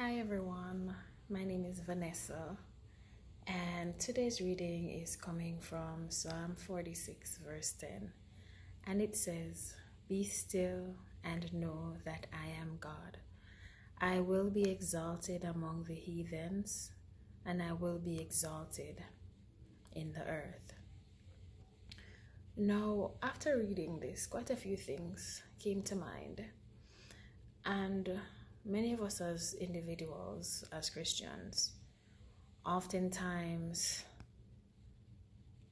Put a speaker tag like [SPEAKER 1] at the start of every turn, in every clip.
[SPEAKER 1] Hi everyone, my name is Vanessa, and today's reading is coming from Psalm 46, verse 10, and it says, Be still and know that I am God. I will be exalted among the heathens, and I will be exalted in the earth. Now, after reading this, quite a few things came to mind, and many of us as individuals, as Christians, oftentimes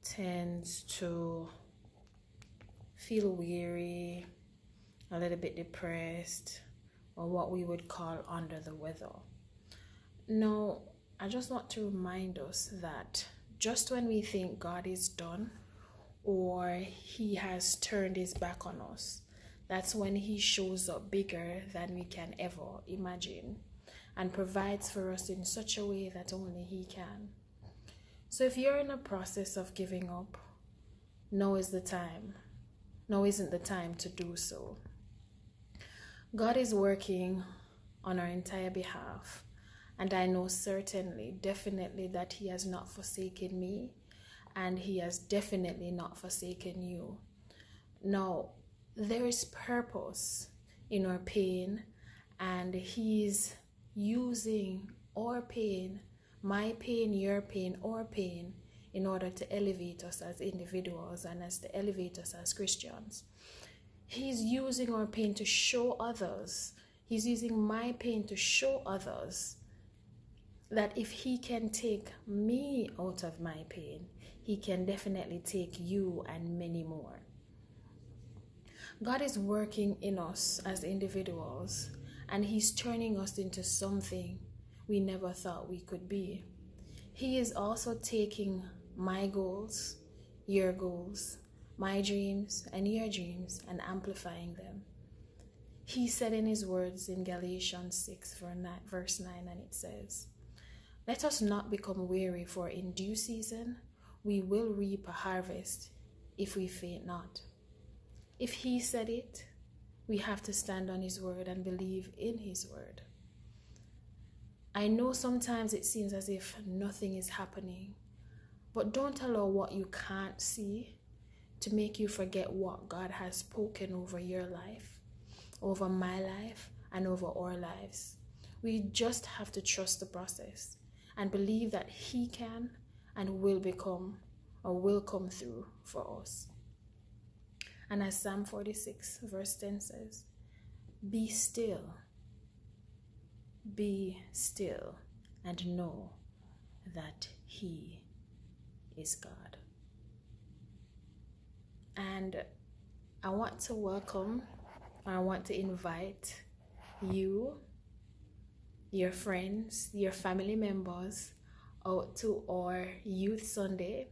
[SPEAKER 1] tends to feel weary, a little bit depressed, or what we would call under the weather. Now, I just want to remind us that just when we think God is done or He has turned His back on us, that's when He shows up bigger than we can ever imagine and provides for us in such a way that only He can. So if you're in a process of giving up, now is the time. Now isn't the time to do so. God is working on our entire behalf, and I know certainly, definitely, that He has not forsaken me, and He has definitely not forsaken you. Now, there is purpose in our pain, and He's using our pain, my pain, your pain, our pain, in order to elevate us as individuals and as to elevate us as Christians. He's using our pain to show others. He's using my pain to show others that if he can take me out of my pain, he can definitely take you and many more. God is working in us as individuals and He's turning us into something we never thought we could be. He is also taking my goals, your goals, my dreams, and your dreams and amplifying them. He said in His words in Galatians 6, verse 9, and it says, Let us not become weary, for in due season we will reap a harvest if we faint not. If he said it, we have to stand on his word and believe in his word. I know sometimes it seems as if nothing is happening, but don't allow what you can't see to make you forget what God has spoken over your life, over my life, and over our lives. We just have to trust the process and believe that He can and will become or will come through for us. And as Psalm 46, verse 10 says, Be still, be still, and know that He is God. And I want to welcome, I want to invite you, your friends, your family members out to our Youth Sunday,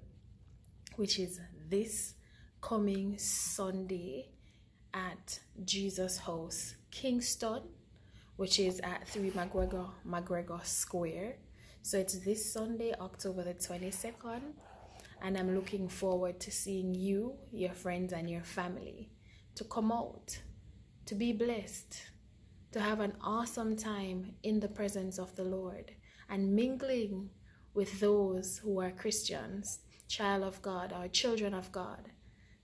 [SPEAKER 1] which is this coming Sunday at Jesus House, Kingston, which is at 3 McGregor, McGregor Square. So it's this Sunday, October the 22nd, and I'm looking forward to seeing you, your friends, and your family to come out, to be blessed, to have an awesome time in the presence of the Lord and mingling with those who are Christians, child of God, or children of God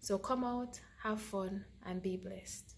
[SPEAKER 1] so come out, have fun, and be blessed.